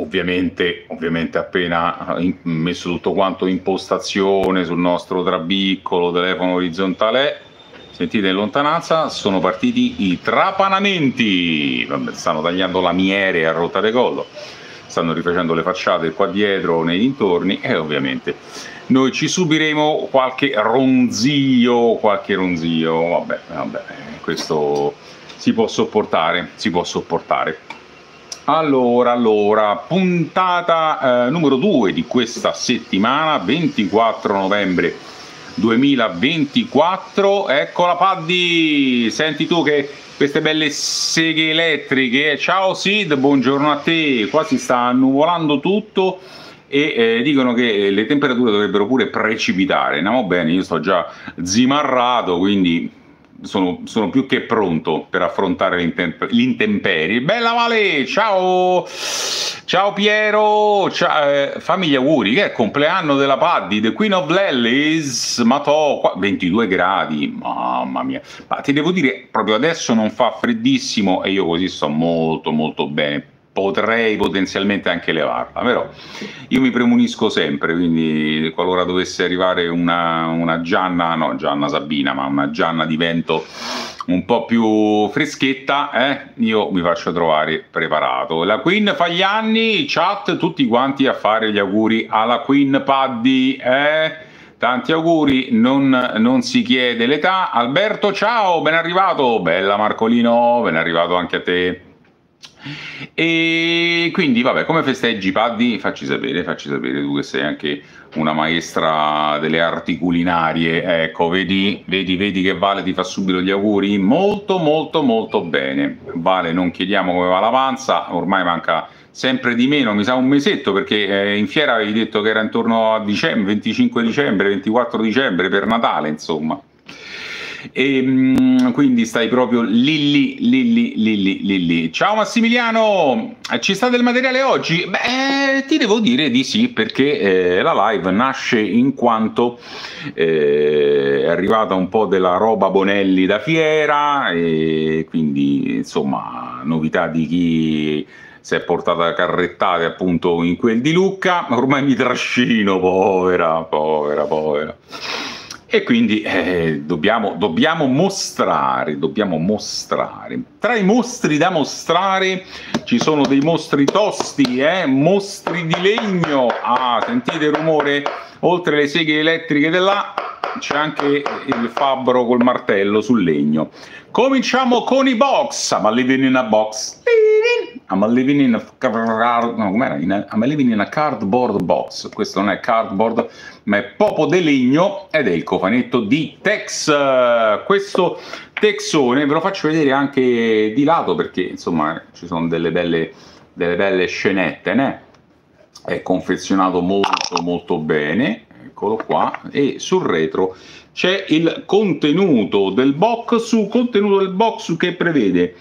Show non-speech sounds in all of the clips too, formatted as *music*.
ovviamente, ovviamente appena messo tutto quanto in postazione sul nostro trabiccolo, telefono orizzontale, sentite in lontananza, sono partiti i trapanamenti, Vabbè, stanno tagliando lamiere a rotta di collo, stanno rifacendo le facciate qua dietro nei dintorni e ovviamente noi ci subiremo qualche ronzio, qualche ronzio, vabbè, vabbè, questo si può sopportare, si può sopportare. Allora, allora, puntata eh, numero 2 di questa settimana, 24 novembre 2024. Eccola Paddy, senti tu che queste belle seghe elettriche. Ciao Sid, buongiorno a te. Qua si sta annuvolando tutto e eh, dicono che le temperature dovrebbero pure precipitare. Andiamo bene, io sto già zimarrato, quindi sono, sono, più che pronto per affrontare l'intemperie. Bella Vale, ciao! Ciao Piero, ciao, eh, fammi gli auguri, che è il compleanno della Paddy, The Queen of Lellis, ma to, 22 gradi, mamma mia. Ma ti devo dire, proprio adesso non fa freddissimo e io così sto molto molto bene potrei potenzialmente anche levarla, però io mi premunisco sempre, quindi qualora dovesse arrivare una, una Gianna, no Gianna Sabina, ma una Gianna di vento un po' più freschetta, eh, io mi faccio trovare preparato. La Queen fa gli anni, chat, tutti quanti a fare gli auguri alla Queen Paddy, eh? Tanti auguri, non, non, si chiede l'età. Alberto, ciao, ben arrivato. Bella Marcolino, ben arrivato anche a te. E quindi, vabbè, come festeggi Paddy? Facci sapere, facci sapere tu che sei anche una maestra delle arti culinarie. Ecco, vedi, vedi, vedi che Vale ti fa subito gli auguri? Molto, molto, molto bene. Vale, non chiediamo come va l'avanza, ormai manca sempre di meno, mi sa un mesetto, perché eh, in fiera avevi detto che era intorno a dicembre, 25 dicembre, 24 dicembre, per Natale, insomma e mm, quindi stai proprio lì lì lì lì ciao Massimiliano ci sta del materiale oggi? beh ti devo dire di sì perché eh, la live nasce in quanto eh, è arrivata un po' della roba Bonelli da fiera e quindi insomma novità di chi si è portata carrettate appunto in quel di Lucca. Ormai mi trascino povera povera povera e quindi eh, dobbiamo, dobbiamo, mostrare, dobbiamo mostrare. Tra i mostri da mostrare ci sono dei mostri tosti, eh? mostri di legno. Ah, sentite il rumore? Oltre le seghe elettriche della c'è anche il fabbro col martello sul legno. Cominciamo con i box. I'm living in a box. I'm living in a, no, in I'm living in a cardboard box. Questo non è cardboard, ma è Popo de Legno ed è il cofanetto di Tex. Questo texone ve lo faccio vedere anche di lato perché insomma ci sono delle belle, delle belle scenette. Né? È confezionato molto molto bene eccolo qua, e sul retro c'è il contenuto del box, su contenuto del box che prevede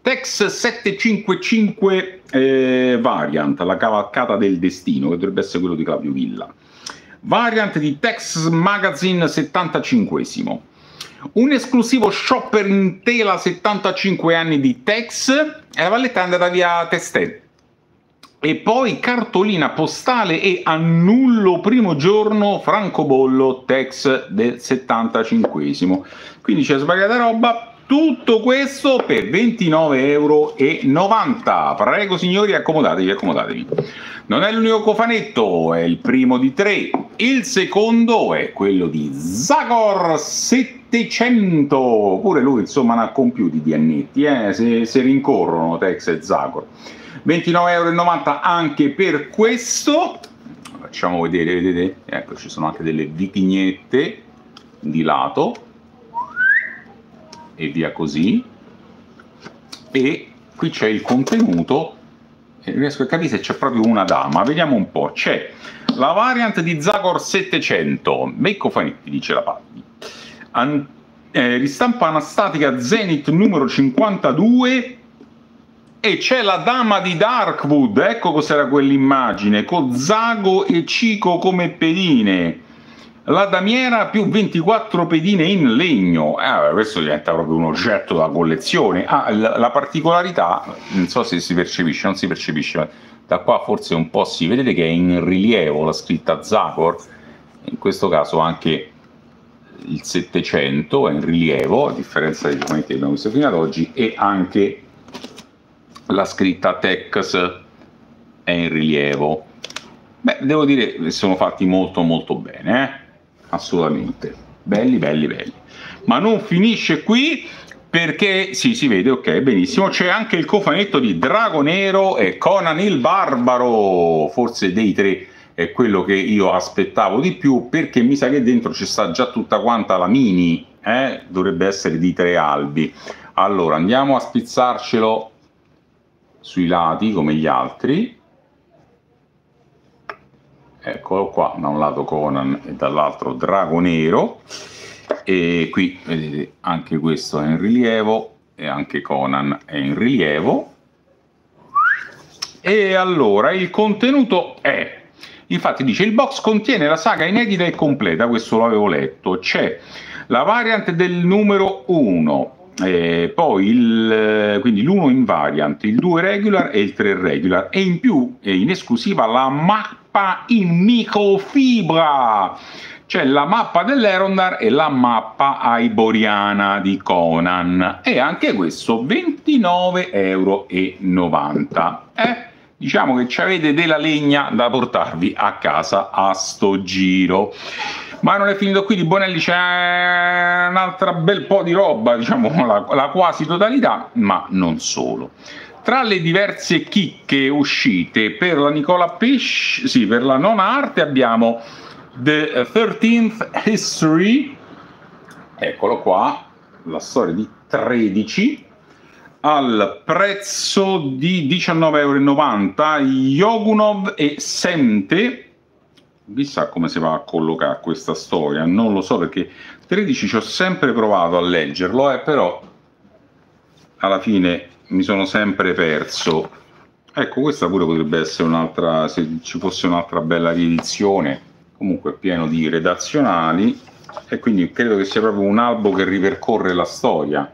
Tex 755 eh, Variant, la cavalcata del destino, che dovrebbe essere quello di Claudio Villa. Variant di Tex Magazine 75 un esclusivo shopper in tela 75 anni di Tex e la valletta è andata via testé e poi cartolina postale e annullo primo giorno francobollo Tex del 75esimo. Quindi c'è svariata roba. Tutto questo per 29,90 euro. Prego signori, accomodatevi, accomodatevi. Non è l'unico cofanetto, è il primo di tre. Il secondo è quello di Zagor 700. Pure lui, insomma, ne ha compiuti di annetti, eh? se, se rincorrono Tex e Zagor. 29,90 euro anche per questo. Facciamo vedere vedete? Ecco ci sono anche delle vignette di lato. E via così. E qui c'è il contenuto. E riesco a capire se c'è proprio una dama. Vediamo un po' c'è la variant di Zagor 700 Becco Fanetti dice la Patti An- eh, ristampa anastatica Zenith numero 52 e c'è la dama di Darkwood, ecco cos'era quell'immagine, con Zago e Cico come pedine. La damiera più 24 pedine in legno. Eh, questo diventa proprio un oggetto da collezione. Ah, la, la, particolarità, non so se si percepisce, non si percepisce, da qua forse un po' si vedete che è in rilievo la scritta Zacor, in questo caso anche il 700 è in rilievo, a differenza dei documenti che abbiamo visto fino ad oggi, e anche la scritta Tex è in rilievo. Beh, devo dire che sono fatti molto molto bene, eh? assolutamente. Belli, belli, belli. Ma non finisce qui perché sì, si vede, ok, benissimo. C'è anche il cofanetto di Drago Nero e Conan il Barbaro, forse dei tre è quello che io aspettavo di più perché mi sa che dentro ci sta già tutta quanta la mini, eh? dovrebbe essere di tre albi. Allora andiamo a spizzarcelo sui lati come gli altri. Eccolo qua, da un lato Conan e dall'altro Drago Nero. E qui vedete anche questo è in rilievo e anche Conan è in rilievo. E allora il contenuto è infatti dice il box contiene la saga inedita e completa questo l'avevo letto. C'è la variant del numero 1 eh, poi il, quindi l'1 in variant, il 2 regular e il 3 regular e in più in esclusiva la mappa in microfibra c'è la mappa dell'Erondar e la mappa aiboriana di Conan e anche questo 29,90 euro. Eh? Diciamo che ci avete della legna da portarvi a casa a sto giro. Ma non è finito qui, di Bonelli c'è un altro bel po' di roba, diciamo *laughs* la, la quasi totalità, ma non solo. Tra le diverse chicche uscite per la Nicola Pesce, sì, per la nona arte abbiamo The 13th History, eccolo qua, la storia di 13, al prezzo di 19,90 euro, Yogunov e Sente, chissà come si va a collocare questa storia, non lo so perché 13 ci ho sempre provato a leggerlo, eh, però alla fine mi sono sempre perso. Ecco, questa pure potrebbe essere un'altra, se ci fosse un'altra bella riedizione comunque pieno di redazionali e quindi credo che sia proprio un albo che ripercorre la storia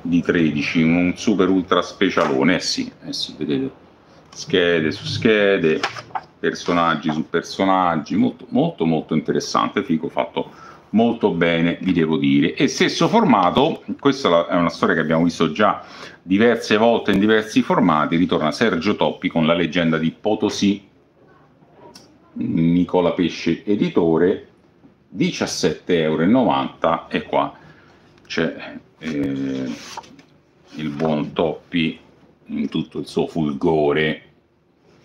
di 13, un super ultra specialone, eh sì, eh sì, vedete, schede su schede, personaggi su personaggi, molto molto molto interessante, figo, fatto molto bene, vi devo dire. E stesso formato, questa è una storia che abbiamo visto già diverse volte in diversi formati, ritorna Sergio Toppi con la leggenda di Potosí Nicola Pesce editore 17,90 euro e qua c'è eh, il buon Toppi in tutto il suo fulgore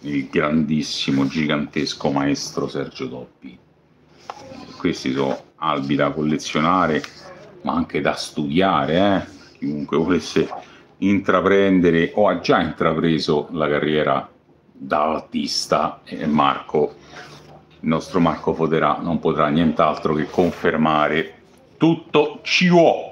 il grandissimo gigantesco maestro Sergio Toppi questi sono albi da collezionare ma anche da studiare eh? chiunque volesse intraprendere o ha già intrapreso la carriera da artista e Marco il nostro Marco Foderà non potrà nient'altro che confermare tutto ciò.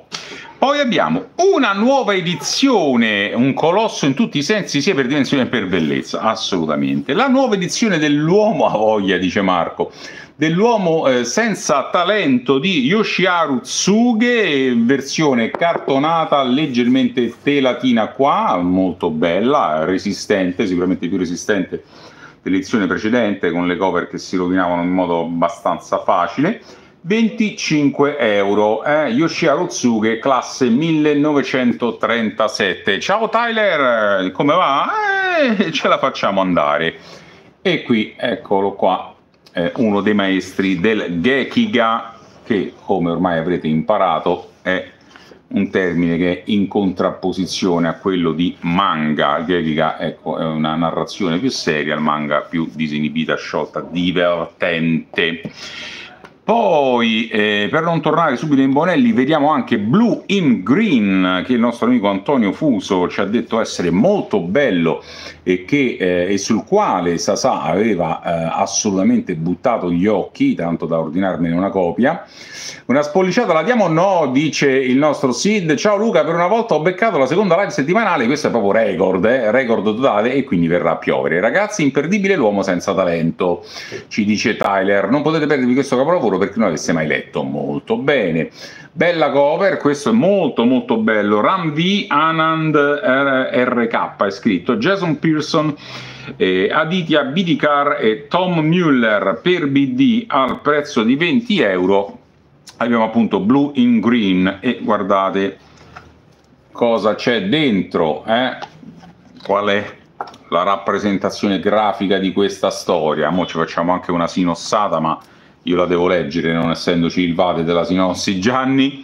Poi abbiamo una nuova edizione, un colosso in tutti i sensi, sia per dimensione che per bellezza, assolutamente. La nuova edizione dell'uomo a voglia, dice Marco, dell'uomo eh, senza talento di Yoshiharu Tsuge, versione cartonata, leggermente telatina qua, molto bella, resistente, sicuramente più resistente dell'edizione precedente con le cover che si rovinavano in modo abbastanza facile 25 euro eh? Yoshiharu Tsuge classe 1937 ciao Tyler come va? Eh, ce la facciamo andare e qui eccolo qua eh, uno dei maestri del Gekiga che come ormai avrete imparato è un termine che è in contrapposizione a quello di manga. Gekiga ecco, è una narrazione più seria, il manga più disinibita, sciolta, divertente. Poi, eh, per non tornare subito in Bonelli, vediamo anche Blue in Green, che il nostro amico Antonio Fuso ci ha detto essere molto bello e, che, eh, e sul quale Sasà aveva eh, assolutamente buttato gli occhi, tanto da ordinarmene una copia. Una spolliciata la diamo o no? Dice il nostro Sid. Ciao Luca, per una volta ho beccato la seconda live settimanale, questo è proprio record, eh? record totale e quindi verrà a piovere. Ragazzi, imperdibile l'uomo senza talento, ci dice Tyler. Non potete perdervi questo capolavoro lavoro perché non l'avesse mai letto. Molto bene. Bella cover, questo è molto molto bello. Ram V Anand RK è scritto. Jason Pearson, eh, Aditya Bidikar e Tom Mueller per BD al prezzo di 20 euro. Abbiamo appunto Blue in Green e guardate cosa c'è dentro, eh? qual è la rappresentazione grafica di questa storia. Ora ci facciamo anche una sinossata, ma io la devo leggere non essendoci il vade della sinossi Gianni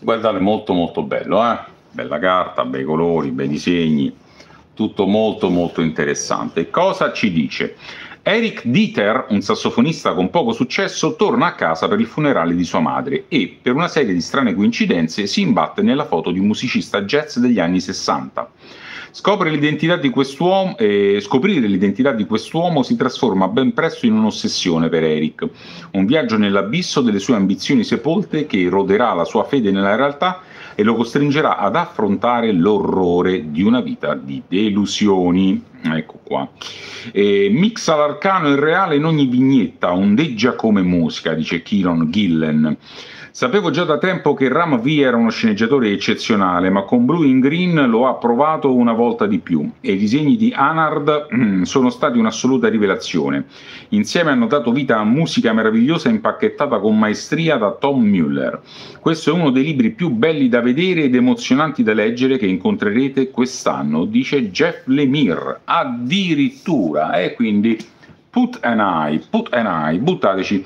guardate molto molto bello eh? bella carta, bei colori, bei disegni tutto molto molto interessante cosa ci dice? Eric Dieter, un sassofonista con poco successo, torna a casa per il funerale di sua madre e, per una serie di strane coincidenze, si imbatte nella foto di un musicista jazz degli anni 60. Scopre l'identità di quest'uomo, eh, scoprire l'identità di quest'uomo si trasforma ben presto in un'ossessione per Eric, un viaggio nell'abisso delle sue ambizioni sepolte che eroderà la sua fede nella realtà e lo costringerà ad affrontare l'orrore di una vita di delusioni. Ecco qua. E mixa l'arcano e il reale in ogni vignetta, ondeggia come musica, dice Kieron Gillen. Sapevo già da tempo che Ram V era uno sceneggiatore eccezionale, ma con Blue in Green lo ha provato una volta di più e i disegni di Anard mm, sono stati un'assoluta rivelazione. Insieme hanno dato vita a musica meravigliosa impacchettata con maestria da Tom Mueller. Questo è uno dei libri più belli da vedere ed emozionanti da leggere che incontrerete quest'anno, dice Jeff Lemire. Addirittura, e eh, quindi Put an eye, put an eye, buttateci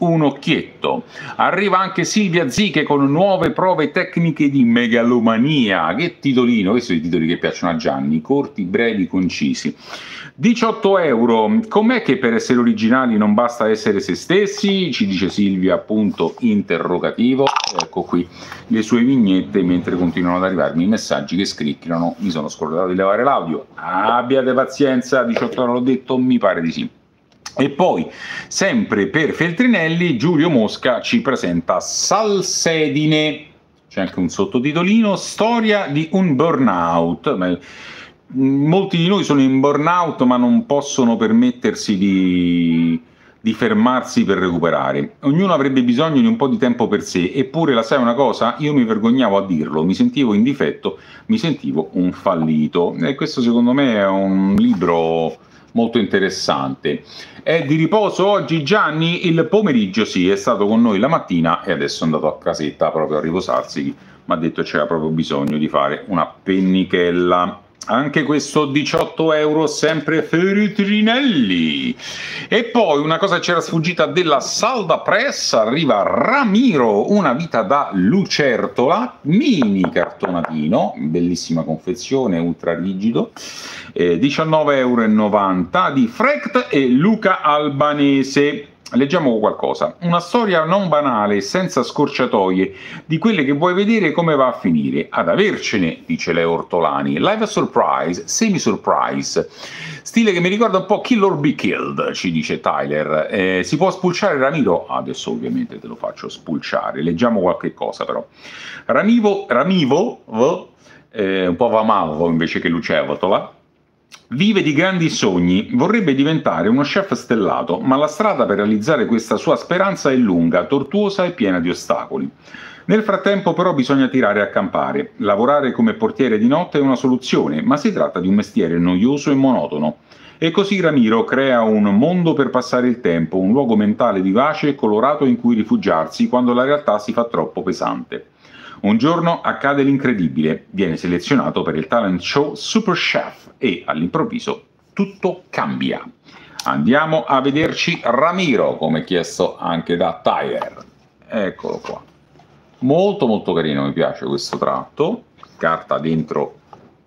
un occhietto. Arriva anche Silvia Ziche con nuove prove tecniche di megalomania. Che titolino, questi sono i titoli che piacciono a Gianni, corti, brevi, concisi. 18 euro, com'è che per essere originali non basta essere se stessi? Ci dice Silvia, appunto, interrogativo. Ecco qui le sue vignette mentre continuano ad arrivarmi i messaggi che scricchiano. Mi sono scordato di levare l'audio. Abbiate pazienza, 18 euro l'ho detto, mi pare di sì. E poi, sempre per Feltrinelli, Giulio Mosca ci presenta Salsedine, c'è anche un sottotitolino, Storia di un burnout. Molti di noi sono in burnout ma non possono permettersi di, di fermarsi per recuperare. Ognuno avrebbe bisogno di un po' di tempo per sé, eppure la sai una cosa? Io mi vergognavo a dirlo, mi sentivo in difetto, mi sentivo un fallito. E questo secondo me è un libro molto interessante. È di riposo oggi Gianni? Il pomeriggio sì, è stato con noi la mattina e adesso è andato a casetta proprio a riposarsi, mi ha detto c'era proprio bisogno di fare una pennichella anche questo 18 euro sempre Feritrinelli e poi una cosa c'era sfuggita della Salda Press arriva Ramiro una vita da lucertola mini cartonatino bellissima confezione ultra rigido eh, 19,90 euro di Frecht e Luca Albanese Leggiamo qualcosa. Una storia non banale, senza scorciatoie, di quelle che vuoi vedere come va a finire. Ad avercene, dice Leo Ortolani. Live surprise, semi-surprise. Stile che mi ricorda un po' Kill or Be Killed, ci dice Tyler. Eh, si può spulciare Ramiro? Adesso ovviamente te lo faccio spulciare. Leggiamo qualche cosa però. Ramivo, Ramivo, eh, un po' Vamavo invece che Lucevotola Vive di grandi sogni, vorrebbe diventare uno chef stellato, ma la strada per realizzare questa sua speranza è lunga, tortuosa e piena di ostacoli. Nel frattempo però bisogna tirare a campare. Lavorare come portiere di notte è una soluzione, ma si tratta di un mestiere noioso e monotono. E così Ramiro crea un mondo per passare il tempo, un luogo mentale vivace e colorato in cui rifugiarsi quando la realtà si fa troppo pesante. Un giorno accade l'incredibile, viene selezionato per il talent show Super Chef e all'improvviso tutto cambia. Andiamo a vederci Ramiro, come chiesto anche da Tyler. Eccolo qua. Molto molto carino, mi piace questo tratto. Carta dentro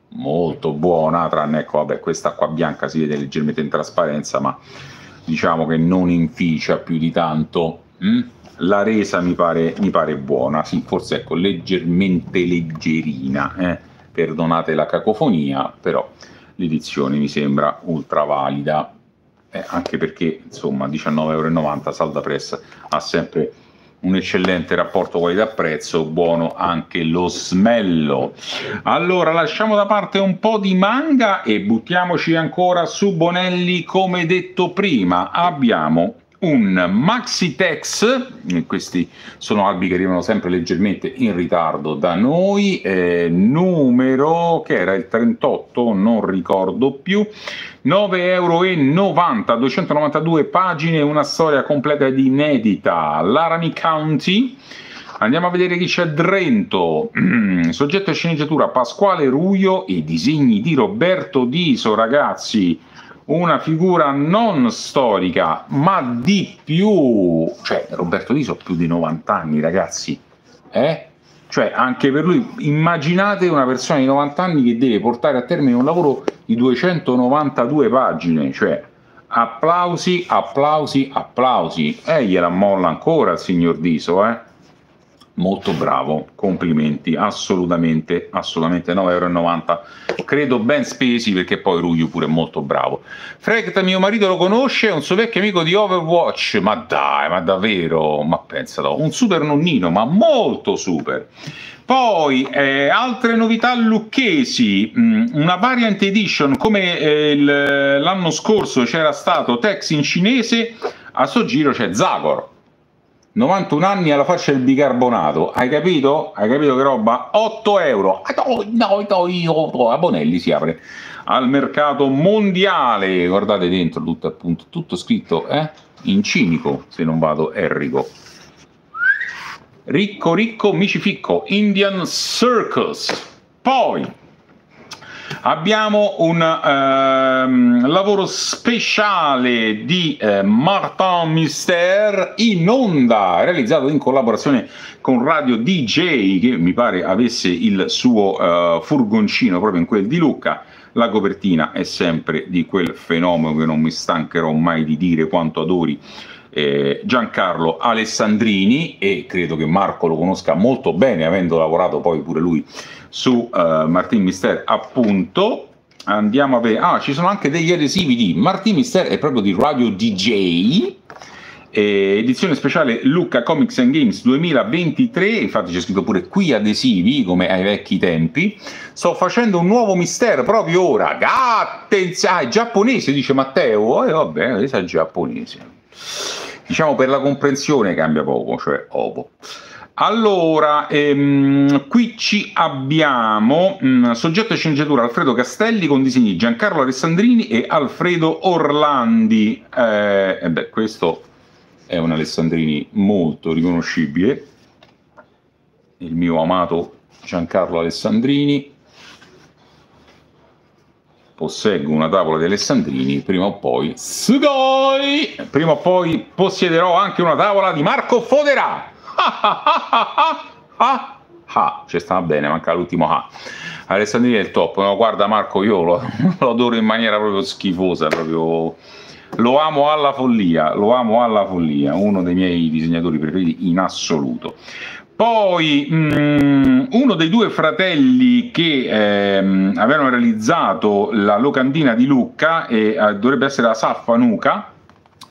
molto buona, tranne ecco, vabbè, questa qua bianca si vede leggermente in trasparenza, ma diciamo che non inficia più di tanto. Mm? La resa mi pare, mi pare buona, sì, forse ecco, leggermente leggerina, eh? perdonate la cacofonia, però l'edizione mi sembra ultra valida, eh, anche perché insomma 19,90 euro Salda Press ha sempre un eccellente rapporto qualità-prezzo, buono anche lo smello. Allora lasciamo da parte un po' di manga e buttiamoci ancora su Bonelli come detto prima. Abbiamo un Maxi Tex, questi sono albi che arrivano sempre leggermente in ritardo da noi, eh, numero che era il 38, non ricordo più, 9,90 euro, 292 pagine, una storia completa ed inedita, Laramie County, Andiamo a vedere chi c'è Drento. *clears throat* Soggetto e sceneggiatura Pasquale Ruio e disegni di Roberto Diso, ragazzi una figura non storica, ma di più. Cioè, Roberto Diso ha più di 90 anni, ragazzi. Eh? Cioè, anche per lui, immaginate una persona di 90 anni che deve portare a termine un lavoro di 292 pagine. Cioè, applausi, applausi, applausi. E eh, gliela molla ancora il signor Diso, eh? Molto bravo, complimenti, assolutamente, assolutamente 9,90 euro, credo ben spesi perché poi Ruglio pure è molto bravo. Fregt, mio marito lo conosce, è un suo vecchio amico di Overwatch, ma dai, ma davvero, ma pensalo, un super nonnino, ma molto super. Poi eh, altre novità lucchesi, mm, una variant edition come eh, l'anno scorso c'era stato Tex in cinese, a sto giro c'è Zagor 91 anni alla faccia del bicarbonato, hai capito? Hai capito che roba? 8 euro. A Bonelli si apre al mercato mondiale. Guardate dentro tutto appunto, tutto scritto eh? in cinico, se non vado errico. Ricco, ricco, micificco, Indian Circus. Poi Abbiamo un ehm, lavoro speciale di eh, Martin Mister in onda, realizzato in collaborazione con Radio DJ, che mi pare avesse il suo eh, furgoncino proprio in quel di Lucca. La copertina è sempre di quel fenomeno che non mi stancherò mai di dire quanto adori eh, Giancarlo Alessandrini e credo che Marco lo conosca molto bene avendo lavorato poi pure lui su uh, Martin Mister appunto. Andiamo a vedere. Ah ci sono anche degli adesivi di Martin Mister è proprio di Radio DJ eh, edizione speciale Lucca Comics and Games 2023 infatti c'è scritto pure qui adesivi come ai vecchi tempi. Sto facendo un nuovo Mister proprio ora. Attenzione. Ah, è giapponese dice Matteo. E eh, vabbè è giapponese. Diciamo per la comprensione cambia poco cioè ovo allora, ehm, qui ci abbiamo mh, mm, soggetto e sceneggiatura Alfredo Castelli con disegni Giancarlo Alessandrini e Alfredo Orlandi. Eh, e beh, questo è un Alessandrini molto riconoscibile, il mio amato Giancarlo Alessandrini. Posseggo una tavola di Alessandrini, prima o poi, sugoi! Prima o poi possiederò anche una tavola di Marco Foderà ah, ah, ci sta bene, manca l'ultimo ah. Alessandrini è il top, no, guarda Marco, io lo, lo adoro in maniera proprio schifosa, proprio lo amo alla follia, lo amo alla follia, uno dei miei disegnatori preferiti in assoluto. Poi um, uno dei due fratelli che ehm, avevano realizzato la locandina di Lucca e eh, dovrebbe essere la Saffanuca,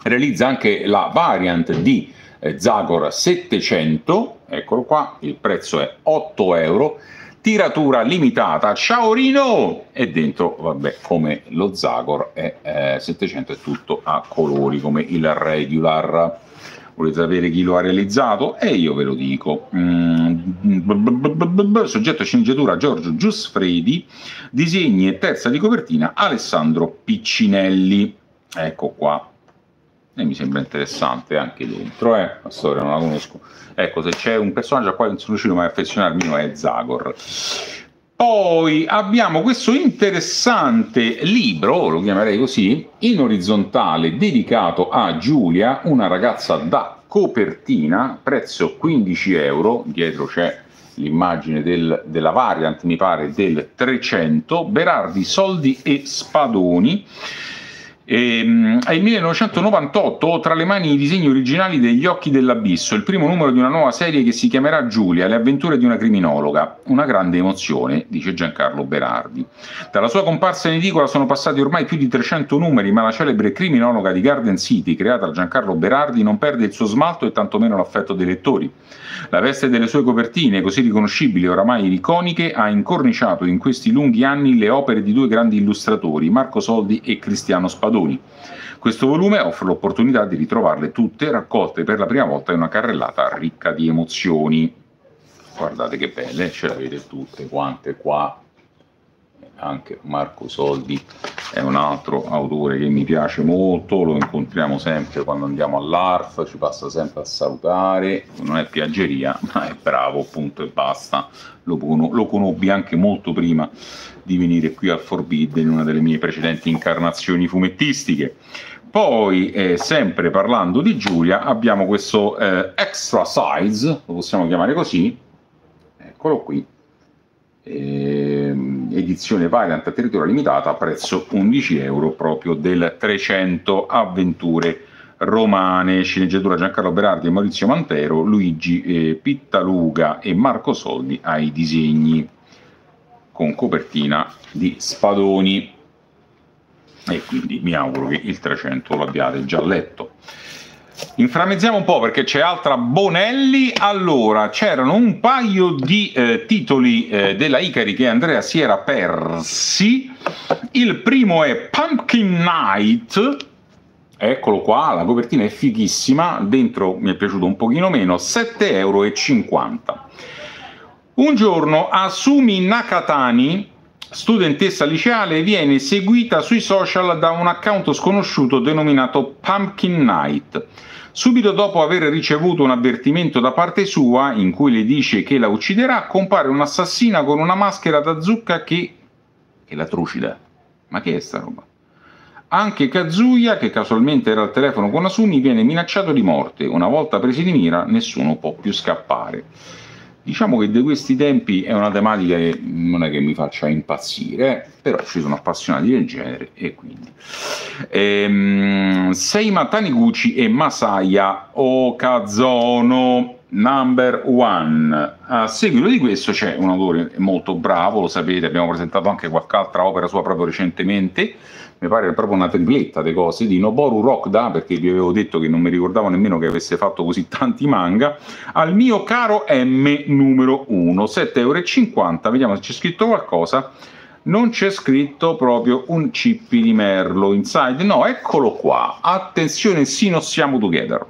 realizza anche la variant di eh, Zagor 700, eccolo qua, il prezzo è 8 euro, tiratura limitata, ciao Rino! E dentro, vabbè, come lo Zagor è eh, 700 è tutto a colori, come il regular. Volete sapere chi lo ha realizzato? E io ve lo dico. Mm, soggetto sceneggiatura Giorgio Giusfredi, disegni e terza di copertina Alessandro Piccinelli. Ecco qua, e mi sembra interessante anche dentro, eh? la storia non la conosco. Ecco, se c'è un personaggio a quale non sono riuscito mai a affezionarmi è Zagor. Poi abbiamo questo interessante libro, lo chiamerei così, in orizzontale, dedicato a Giulia, una ragazza da copertina, prezzo 15 euro, dietro c'è l'immagine del, della variant, mi pare, del 300, Berardi, Soldi e Spadoni. E, ehm, è il 1998, tra le mani i disegni originali degli Occhi dell'Abisso, il primo numero di una nuova serie che si chiamerà Giulia, le avventure di una criminologa. Una grande emozione, dice Giancarlo Berardi. Dalla sua comparsa in edicola sono passati ormai più di 300 numeri, ma la celebre criminologa di Garden City, creata da Giancarlo Berardi, non perde il suo smalto e tantomeno l'affetto dei lettori. La veste delle sue copertine, così riconoscibili e oramai iconiche, ha incorniciato in questi lunghi anni le opere di due grandi illustratori, Marco Soldi e Cristiano Spadoni Spadoni. Questo volume offre l'opportunità di ritrovarle tutte raccolte per la prima volta in una carrellata ricca di emozioni. Guardate che belle, ce l'avete tutte quante qua, anche Marco Soldi è un altro autore che mi piace molto, lo incontriamo sempre quando andiamo all'ARF, ci passa sempre a salutare, non è piaggeria, ma è bravo, punto e basta. Lo, lo conobbi anche molto prima di venire qui al Forbidden in una delle mie precedenti incarnazioni fumettistiche. Poi, eh, sempre parlando di Giulia, abbiamo questo eh, extra size, lo possiamo chiamare così, eccolo qui, Ehm, edizione variant a territorio limitata prezzo 11 euro proprio del 300 avventure romane, sceneggiatura Giancarlo Berardi e Maurizio Mantero, Luigi eh, Pittaluga e Marco Soldi ai disegni con copertina di Spadoni e quindi mi auguro che il 300 l'abbiate già letto. Inframmezziamo un po' perché c'è altra Bonelli. Allora, c'erano un paio di eh, titoli eh, della Icari che Andrea si era persi. Il primo è Pumpkin Night. Eccolo qua, la copertina è fighissima, dentro mi è piaciuto un pochino meno, 7,50 euro. Un giorno Asumi Nakatani, studentessa liceale, viene seguita sui social da un account sconosciuto denominato Pumpkin Night. Subito dopo aver ricevuto un avvertimento da parte sua, in cui le dice che la ucciderà, compare un'assassina con una maschera da zucca che... che la trucida. Ma che è sta roba? Anche Kazuya, che casualmente era al telefono con Asumi, viene minacciato di morte. Una volta presi di mira, nessuno può più scappare. Diciamo che di questi tempi è una tematica che non è che mi faccia impazzire, però ci sono appassionati del genere e quindi. Ehm, Seima Taniguchi e Masaya Okazono number one. A seguito di questo c'è un autore molto bravo, lo sapete, abbiamo presentato anche qualche altra opera sua proprio recentemente, mi pare proprio una tripletta di cose, di Noboru Rokda, perché vi avevo detto che non mi ricordavo nemmeno che avesse fatto così tanti manga, al mio caro M numero 1, 7,50 euro, vediamo se c'è scritto qualcosa, non c'è scritto proprio un cippi di merlo inside, no, eccolo qua, attenzione, sì, non siamo together.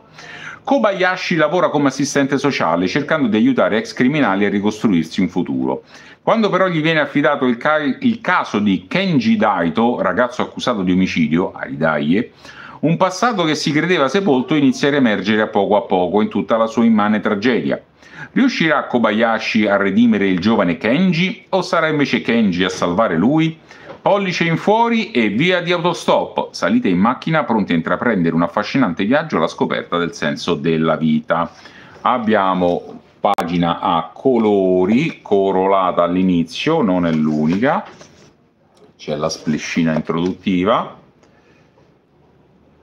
Kobayashi lavora come assistente sociale cercando di aiutare ex criminali a ricostruirsi un futuro. Quando però gli viene affidato il, ca- il caso di Kenji Daito, ragazzo accusato di omicidio, Aridaie, un passato che si credeva sepolto inizia a emergere a poco a poco in tutta la sua immane tragedia. Riuscirà Kobayashi a redimere il giovane Kenji o sarà invece Kenji a salvare lui? Pollice in fuori e via di autostop. Salite in macchina pronti a intraprendere un affascinante viaggio alla scoperta del senso della vita. Abbiamo pagina a colori, corolata all'inizio, non è l'unica, c'è la splescina introduttiva.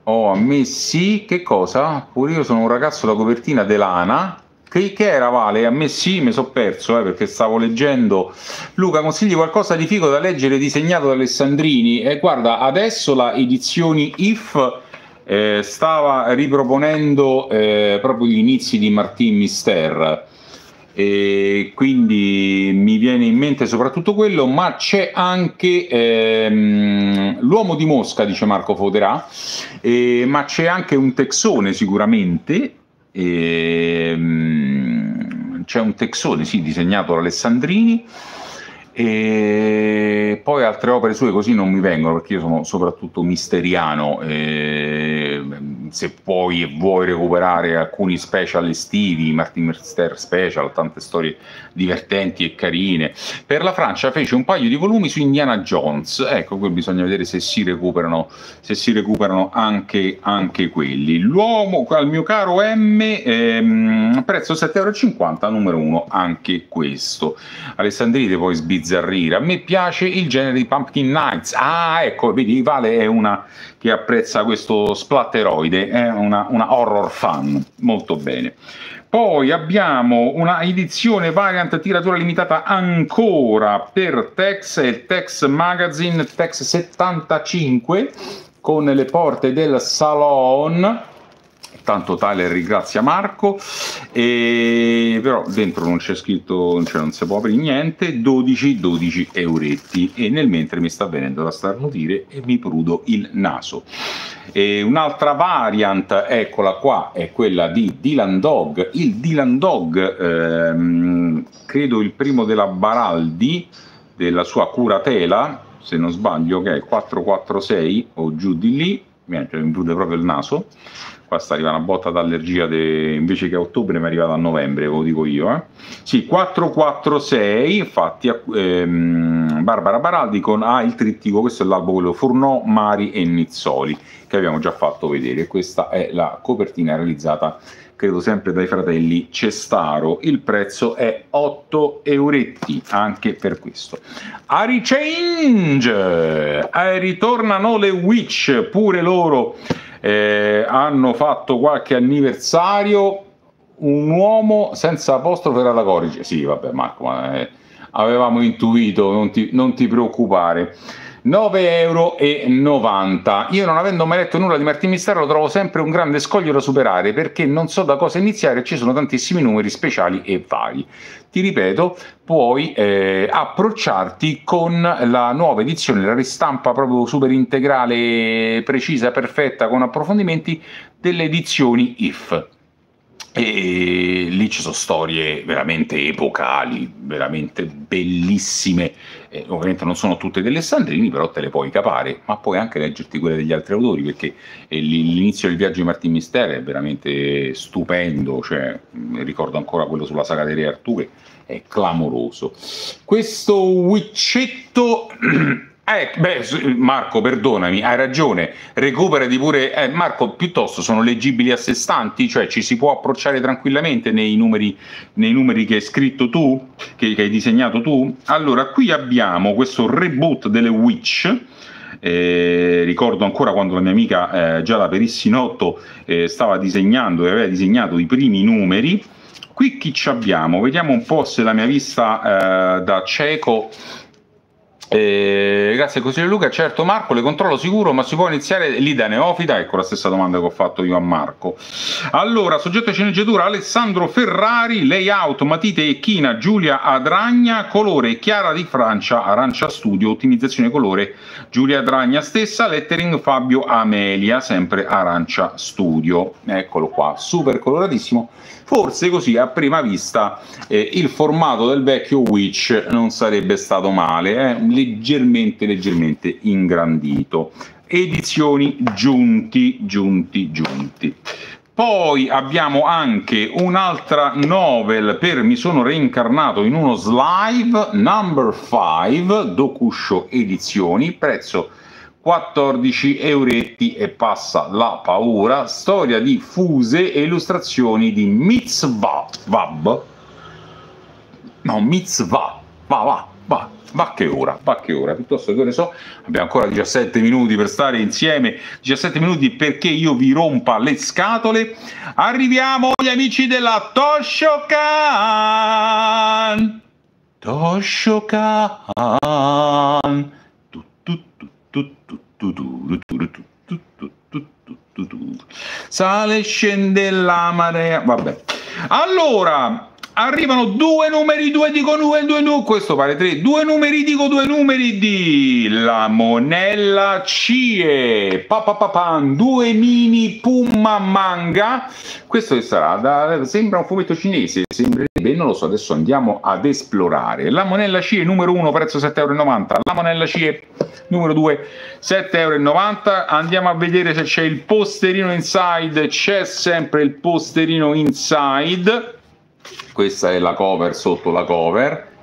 A me sì, che cosa? Pure io sono un ragazzo da copertina delana. Che, che era Vale? A me sì, mi sono perso eh, perché stavo leggendo. Luca, consigli qualcosa di figo da leggere disegnato da Alessandrini? E eh, guarda, adesso la edizioni IF eh, stava riproponendo eh, proprio gli inizi di Martin Mister e quindi mi viene in mente soprattutto quello, ma c'è anche ehm, l'uomo di Mosca, dice Marco Foderà, eh, ma c'è anche un texone sicuramente, ehm, c'è un texone sì, disegnato da Alessandrini e poi altre opere sue così non mi vengono perché io sono soprattutto misteriano. Eh, se puoi e vuoi recuperare alcuni special estivi, Martin Merster special, tante storie divertenti e carine. Per la Francia fece un paio di volumi su Indiana Jones. Ecco, qui bisogna vedere se si recuperano, se si recuperano anche, anche quelli. L'uomo, al mio caro M, ehm, prezzo 7,50 euro, numero 1, anche questo. Alessandrite poi sbizzarrire. A me piace il genere di Pumpkin Nights. Ah, ecco, vedi, Vale è una che apprezza questo splatteroide, è una, una horror fan, molto bene. Poi abbiamo una edizione variant tiratura limitata ancora per Tex, il Tex Magazine Tex 75 con le porte del salon tanto Tyler ringrazia Marco, e, però dentro non c'è scritto, cioè non si può aprire niente, 12, 12 euretti. E nel mentre mi sta venendo da starnutire e mi prudo il naso. E un'altra variant, eccola qua, è quella di Dylan Dog, il Dylan Dog, ehm, credo il primo della Baraldi, della sua curatela, se non sbaglio, che è il 446 o giù di lì, mi prude proprio il naso, qua sta arrivando una botta d'allergia de... invece che a ottobre mi è arrivata a novembre, ve lo dico io. Eh. Sì, 446, infatti ehm, Barbara Baraldi con ah, il trittico, questo è l'albo quello Furnò, Mari e Nizzoli, che abbiamo già fatto vedere. Questa è la copertina realizzata credo sempre dai fratelli Cestaro. Il prezzo è 8 euretti anche per questo. Ari Change, eh, ritornano le Witch, pure loro eh, hanno fatto qualche anniversario, un uomo senza apostrofe era la corice, sì vabbè Marco, ma, eh, avevamo intuito, non ti, non ti preoccupare. 9,90 euro. Io non avendo mai letto nulla di Martin Mistero lo trovo sempre un grande scoglio da superare perché non so da cosa iniziare e ci sono tantissimi numeri speciali e vari. Ti ripeto, puoi eh, approcciarti con la nuova edizione, la ristampa proprio super integrale, precisa, perfetta, con approfondimenti delle edizioni IF e lì ci sono storie veramente epocali, veramente bellissime. Eh, ovviamente non sono tutte delle Sandrini, però te le puoi capare, ma puoi anche leggerti quelle degli altri autori, perché eh, l'inizio del viaggio di Martin Mister è veramente stupendo. Cioè, ricordo ancora quello sulla saga dei Re Artù, che è clamoroso. Questo Wiccetto. *clears throat* Eh, beh, Marco, perdonami, hai ragione, recuperati pure. Eh, Marco, piuttosto sono leggibili a sé stanti, cioè ci si può approcciare tranquillamente nei numeri, nei numeri che hai scritto tu, che, che, hai disegnato tu. Allora, qui abbiamo questo reboot delle Witch. Eh, ricordo ancora quando la mia amica eh, Giada Perissinotto eh, stava disegnando e aveva disegnato i primi numeri. Qui chi ci abbiamo? Vediamo un po' se la mia vista eh, da cieco eh, grazie consigliere Luca, certo Marco, le controllo sicuro, ma si può iniziare lì da neofita? Ecco la stessa domanda che ho fatto io a Marco. Allora, soggetto sceneggiatura Alessandro Ferrari, layout Matite e China, Giulia Adragna, colore Chiara di Francia, Arancia Studio, ottimizzazione colore Giulia Adragna stessa, lettering Fabio Amelia, sempre Arancia Studio. Eccolo qua, super coloratissimo. Forse così a prima vista eh, il formato del vecchio Witch non sarebbe stato male, eh? leggermente, leggermente ingrandito. Edizioni giunti, giunti, giunti. Poi abbiamo anche un'altra novel per Mi sono reincarnato in uno slide, number 5, Dokusho Edizioni, prezzo 14 euretti e passa la paura, storia di fuse e illustrazioni di Mitzvah, Vab, no, Mitzvah, va, va, va, va che ora, va che ora, piuttosto che ne so, abbiamo ancora 17 minuti per stare insieme, 17 minuti perché io vi rompa le scatole, arriviamo gli amici della Toshokan, Toshokan, Sale e scende la marea. Vabbè. Allora, arrivano due numeri, due dico due, due, due, questo pare tre, due numeri, dico due numeri di La Monella Cie, papapapan, due mini Pumma Manga, questo che sarà, da, sembra un fumetto cinese, sembrerebbe, non lo so, adesso andiamo ad esplorare. La Monella Cie numero 1, prezzo 7,90 euro, La Monella Cie numero 2, 7,90 euro, andiamo a vedere se c'è il posterino inside, c'è sempre il posterino inside, questa è la cover sotto la cover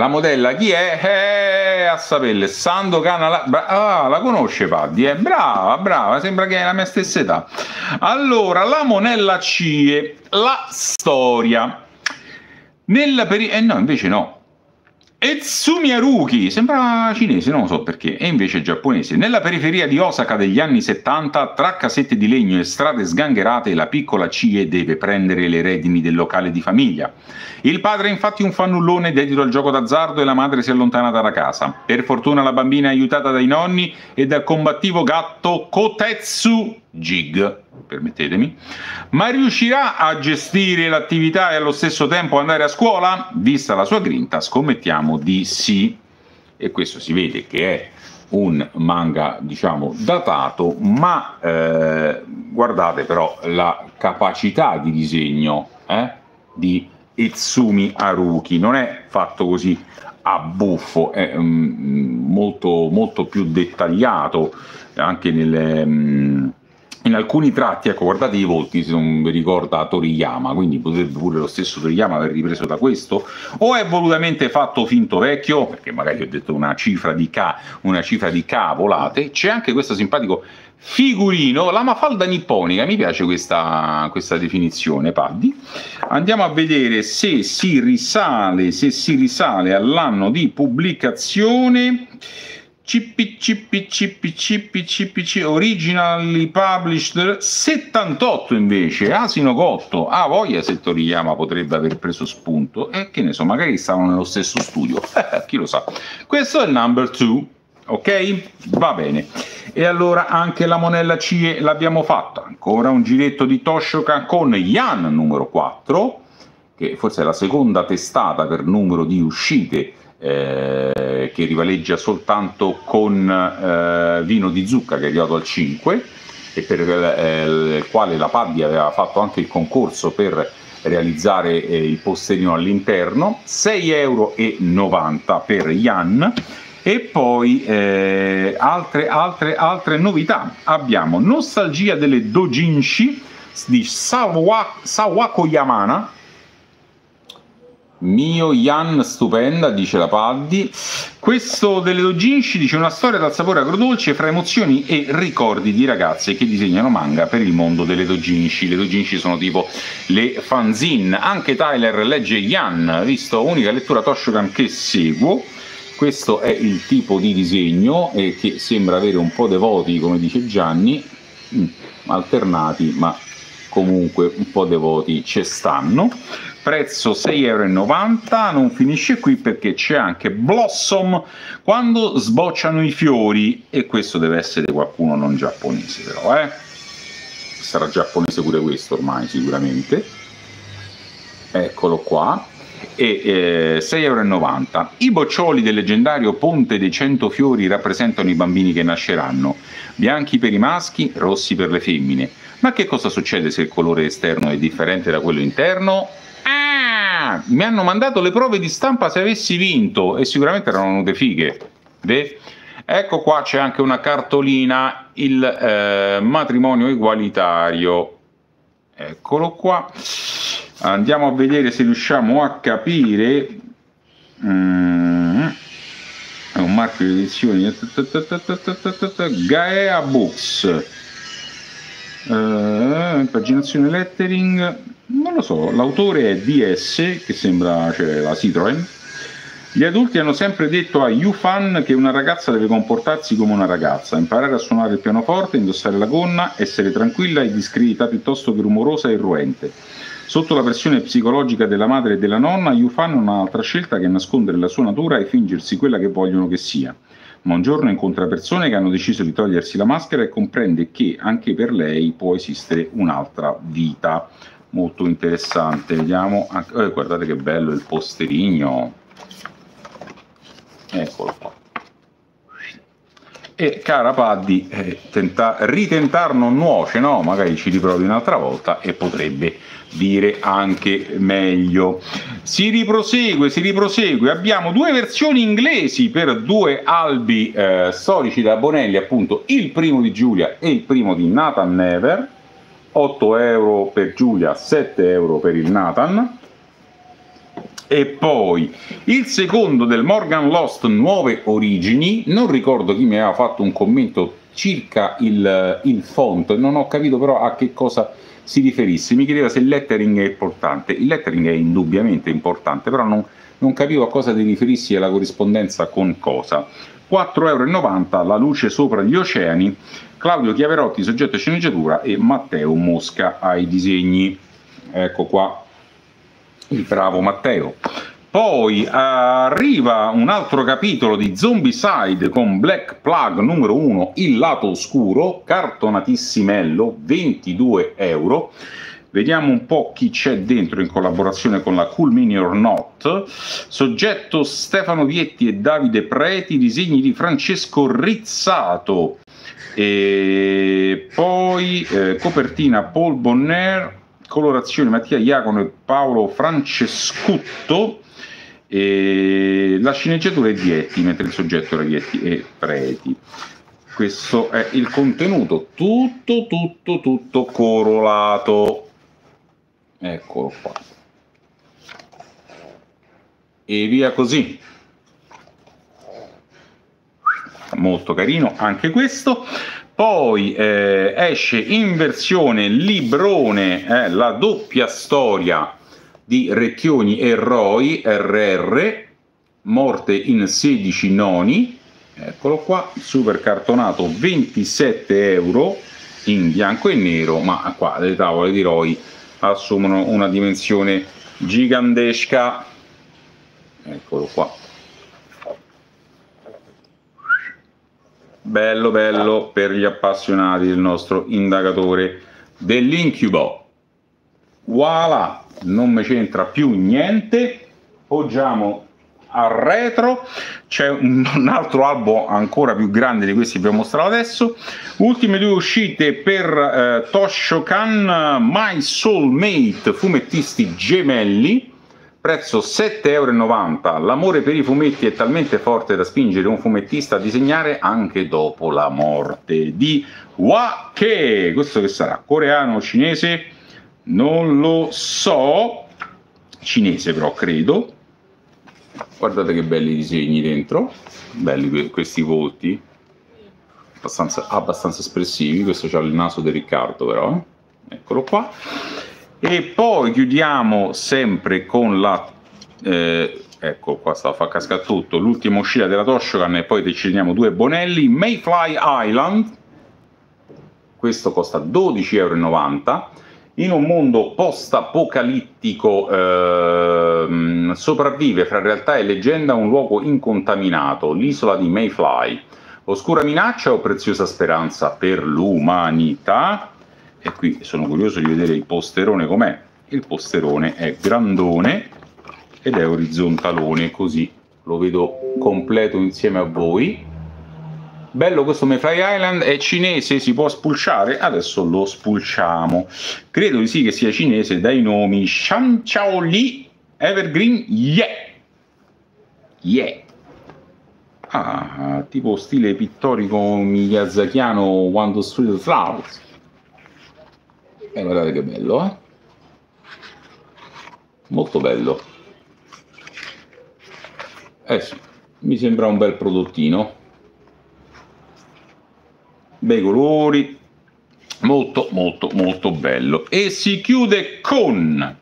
la modella chi è? Eh, a sapere, Sando Cana, ah, la conosce Paddy, è eh? brava, brava, sembra che è la mia stessa età. Allora, la Monella CIE, la storia. Nella peri- eh no, invece no, Etsumi Haruki, sembra cinese, non lo so perché, e invece giapponese. Nella periferia di Osaka degli anni 70, tra casette di legno e strade sgangherate, la piccola Cie deve prendere le redini del locale di famiglia. Il padre è infatti un fannullone dedito al gioco d'azzardo e la madre si è allontanata da casa. Per fortuna la bambina è aiutata dai nonni e dal combattivo gatto Kotetsu Jig. permettetemi, ma riuscirà a gestire l'attività e allo stesso tempo andare a scuola? Vista la sua grinta, scommettiamo di sì. E questo si vede che è un manga diciamo datato, ma eh, guardate però la capacità di disegno eh, di Itsumi Haruki, non è fatto così a buffo, è um, molto, molto più dettagliato anche nelle, um, in alcuni tratti, ecco guardate i volti se non vi ricorda Toriyama, quindi potrebbe pure lo stesso Toriyama aver ripreso da questo, o è volutamente fatto finto vecchio, perché magari ho detto una cifra di K, una cifra di K volate, c'è anche questo simpatico figurino, la mafalda nipponica, mi piace questa, questa definizione, Paddy. Andiamo a vedere se si risale, se si risale all'anno di pubblicazione. CPCPCPCPCPC originally published 78 invece Asino Cotto. Ah voglia se Toriyama potrebbe aver preso spunto e eh, che ne so magari stavano nello stesso studio. *laughs* Chi lo sa. Questo è il number 2 ok? Va bene. E allora anche la monella CIE l'abbiamo fatta. Ancora un giretto di Toshoka con Yan numero 4 che forse è la seconda testata per numero di uscite eh, che rivaleggia soltanto con eh, vino di zucca che è arrivato al 5 e per eh, il quale la Paddi aveva fatto anche il concorso per realizzare eh, il posterino all'interno 6,90 euro per Yan e poi eh, altre, altre, altre novità. Abbiamo Nostalgia delle Dojinshi di Sawako Yamana mio Yan stupenda, dice la Paddi. Questo delle Dojinshi dice una storia dal sapore agrodolce fra emozioni e ricordi di ragazze che disegnano manga per il mondo delle Dojinshi. Le Dojinshi sono tipo le fanzine. Anche Tyler legge Yan, visto unica lettura Toshokan che seguo. Questo è il tipo di disegno e che sembra avere un po' devoti, come dice Gianni, mm, alternati, ma comunque un po' devoti ci stanno prezzo 6,90 euro, non finisce qui perché c'è anche Blossom quando sbocciano i fiori e questo deve essere qualcuno non giapponese però, eh? sarà giapponese pure questo ormai sicuramente, eccolo qua, e eh, 6,90 euro. I boccioli del leggendario Ponte dei Cento Fiori rappresentano i bambini che nasceranno, bianchi per i maschi, rossi per le femmine. Ma che cosa succede se il colore esterno è differente da quello interno? Mi hanno mandato le prove di stampa se avessi vinto e sicuramente erano venute fighe. Ve? Ecco qua c'è anche una cartolina, il eh, matrimonio egualitario. Eccolo qua. Andiamo a vedere se riusciamo a capire. Mm. È un marchio di edizioni. Gaea Books. Eh, paginazione lettering non lo so, l'autore è DS, che sembra cioè, la Citroen. Gli adulti hanno sempre detto a Yufan che una ragazza deve comportarsi come una ragazza, imparare a suonare il pianoforte, indossare la gonna, essere tranquilla e discreta piuttosto che rumorosa e irruente. Sotto la pressione psicologica della madre e della nonna, Yufan non ha altra scelta che nascondere la sua natura e fingersi quella che vogliono che sia. Ma un giorno incontra persone che hanno deciso di togliersi la maschera e comprende che anche per lei può esistere un'altra vita. Molto interessante. Vediamo anche, eh, guardate che bello il posterino eccolo qua e cara Paddy eh, tenta, ritentar non nuoce no? magari ci riprovi un'altra volta e potrebbe dire anche meglio si riprosegue si riprosegue abbiamo due versioni inglesi per due albi eh, storici da Bonelli appunto il primo di Giulia e il primo di Nathan Never 8 euro per Giulia, 7 euro per il Nathan. E poi il secondo del Morgan Lost Nuove Origini, non ricordo chi mi aveva fatto un commento circa il, il font, non ho capito però a che cosa si riferisse, mi chiedeva se il lettering è importante, il lettering è indubbiamente importante, però non, non capivo a cosa ti riferissi e la corrispondenza con cosa. 4,90 euro La luce sopra gli oceani, Claudio Chiaverotti, soggetto sceneggiatura e Matteo Mosca ai disegni. Ecco qua bravo Matteo. Poi arriva un altro capitolo di Zombicide con Black Plug numero 1, Il lato oscuro, cartonatissimelo, 22 euro. Vediamo un po' chi c'è dentro in collaborazione con la Cool Mini or Not. Soggetto Stefano Vietti e Davide Preti, disegni di Francesco Rizzato. E poi eh, copertina Paul Bonner, colorazione Mattia Iacono e Paolo Francescutto. E la sceneggiatura è Vietti, mentre il soggetto era Vietti e Preti. Questo è il contenuto, tutto, tutto, tutto corolato. Eccolo qua. E via così. Molto carino anche questo. Poi eh, esce in versione librone eh, la doppia storia di Recchioni e Roy RR, morte in 16 noni, eccolo qua, super cartonato 27 euro in bianco e nero, ma qua le tavole di Roy assumono una dimensione gigantesca, eccolo qua. Bello bello per gli appassionati del nostro indagatore dell'incubo. Voilà! non mi c'entra più niente, poggiamo al retro, c'è un, altro albo ancora più grande di questi che vi ho mostrato adesso, ultime due uscite per eh, Toshokan My Soulmate, fumettisti gemelli, prezzo 7,90 euro, l'amore per i fumetti è talmente forte da spingere un fumettista a disegnare anche dopo la morte di Wake, questo che sarà, coreano o cinese? non lo so, cinese però credo. Guardate che belli disegni dentro, belli questi volti, abbastanza, abbastanza espressivi, questo c'ha il naso di Riccardo però, eccolo qua. E poi chiudiamo sempre con la... Eh, ecco qua sta a far cascare tutto, l'ultima uscita della Toshokan e poi decidiamo due bonelli, Mayfly Island, questo costa 12,90 euro in un mondo post-apocalittico eh, sopravvive fra realtà e leggenda un luogo incontaminato, l'isola di Mayfly. Oscura minaccia o preziosa speranza per l'umanità? E qui sono curioso di vedere il posterone com'è. Il posterone è grandone ed è orizzontalone, così lo vedo completo insieme a voi. Bello questo Mayfly Island è cinese si può spulciare? Adesso lo spulciamo. Credo di sì che sia cinese dai nomi Shan Chao Li Evergreen Yeah Yeah ah tipo stile pittorico miyazakiano One Street Flowers e eh, guardate che bello eh. Molto bello. Eh sì mi sembra un bel prodottino. Bei colori, molto molto molto bello. E si chiude con...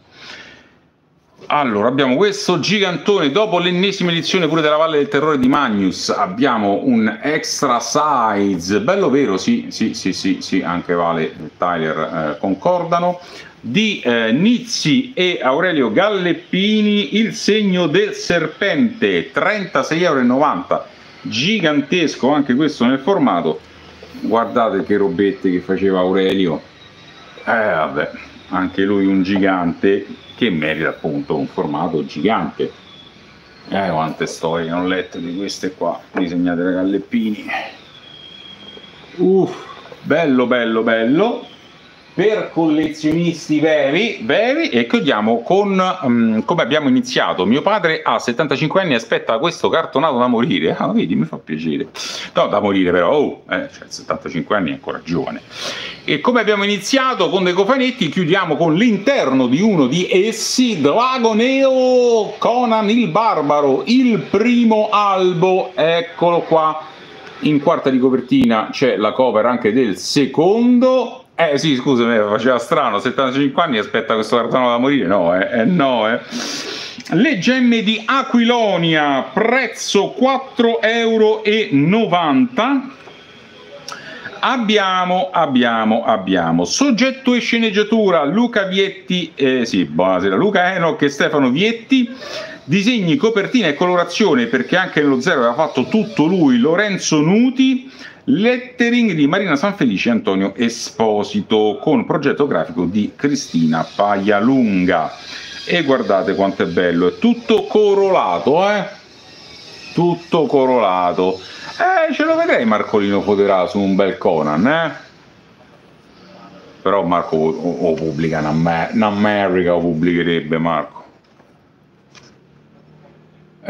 Allora, abbiamo questo gigantone, dopo l'ennesima edizione pure della Valle del Terrore di Magnus, abbiamo un extra size, bello vero, sì, sì, sì, sì, sì anche Vale e Tyler eh, concordano, di eh, Nizzi e Aurelio Galleppini, Il segno del serpente, 36,90 euro, gigantesco anche questo nel formato, guardate che robette che faceva Aurelio. Eh vabbè anche lui un gigante che merita appunto un formato gigante. Eh quante storie non lette di queste qua disegnate da Galleppini. Uff bello bello bello per collezionisti veri, veri e chiudiamo con um, come abbiamo iniziato. Mio padre ha 75 anni e aspetta questo cartonato da morire. Ah, vedi, mi fa piacere. No, da morire però, oh, eh, cioè, 75 anni è ancora giovane. E come abbiamo iniziato con dei cofanetti, chiudiamo con l'interno di uno di essi, Dragoneo Conan il Barbaro, il primo albo, eccolo qua. In quarta di copertina c'è la cover anche del secondo eh sì, scusami, faceva strano, 75 anni aspetta questo cartone da morire? No, eh, eh no, eh. Le gemme di Aquilonia, prezzo 4,90 euro. Abbiamo, abbiamo, abbiamo soggetto e sceneggiatura Luca Vietti, eh, sì, buonasera, Luca Enoch e Stefano Vietti, disegni, copertina e colorazione, perché anche nello zero aveva fatto tutto lui, Lorenzo Nuti, lettering di Marina Sanfelice e Antonio Esposito, con progetto grafico di Cristina Paglialunga. E guardate quanto è bello, è tutto corolato, eh? Tutto corolato. Eh, ce lo vedrei Marcolino Foderà su un bel Conan, eh? Però Marco o, o pubblica in America, o pubblicherebbe Marco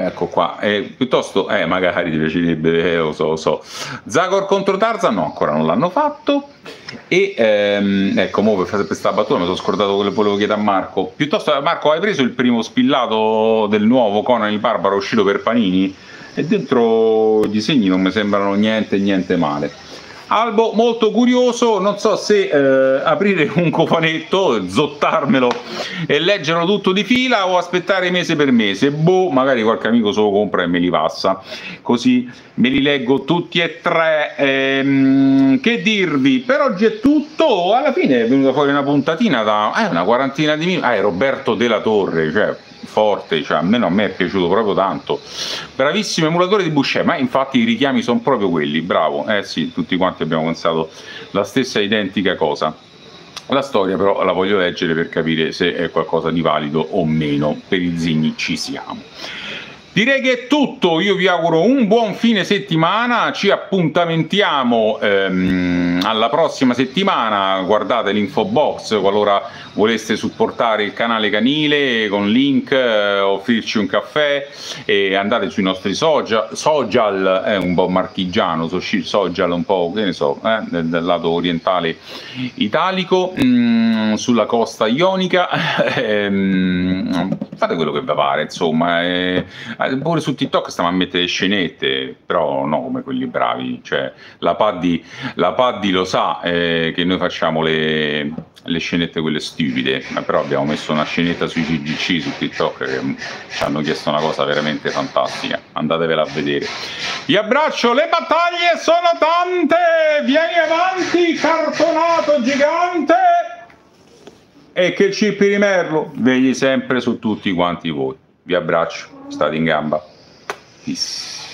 ecco qua, eh, piuttosto, eh, magari ti piacerebbe, eh, lo so, lo so. Zagor contro Tarzan, no, ancora non l'hanno fatto. E ehm, ecco, mo per questa battuta mi sono scordato quello che volevo chiedere a Marco. Piuttosto, Marco, hai preso il primo spillato del nuovo Conan il Barbaro uscito per Panini? E dentro i disegni non mi sembrano niente, niente male. Albo molto curioso, non so se eh, aprire un cofanetto, zottarmelo e leggerlo tutto di fila o aspettare mese per mese. Boh, magari qualche amico se lo compra e me li passa. Così me li leggo tutti e tre. Ehm, che dirvi? Per oggi è tutto. Alla fine è venuta fuori una puntatina da eh, una quarantina di minuti. Ah, è Roberto della Torre, cioè forte, cioè almeno a me è piaciuto proprio tanto. Bravissimo emulatore di Boucher, ma infatti i richiami sono proprio quelli, bravo. Eh sì, tutti quanti abbiamo pensato la stessa identica cosa. La storia però la voglio leggere per capire se è qualcosa di valido o meno, per i zigni ci siamo. Direi che è tutto, io vi auguro un buon fine settimana, ci appuntamentiamo ehm, alla prossima settimana, guardate l'info box qualora voleste supportare il canale canile con link, eh, offrirci un caffè e andate sui nostri social, social è un po' marchigiano, social un po' che ne so, eh, del, lato orientale italico, mm, sulla costa ionica, *laughs* ehm, fate quello che vi pare, insomma. Pure su TikTok stiamo a mettere scenette, però no come quelli bravi, cioè la Paddy, la Paddy lo sa eh, che noi facciamo le, le, scenette quelle stupide, però abbiamo messo una scenetta sui CGC su TikTok che ci hanno chiesto una cosa veramente fantastica, andatevela a vedere. Vi abbraccio, le battaglie sono tante, vieni avanti, cartonato gigante! E che Cippi di Merlo vegli sempre su tutti quanti voi. Vi abbraccio state in gamba. Peace.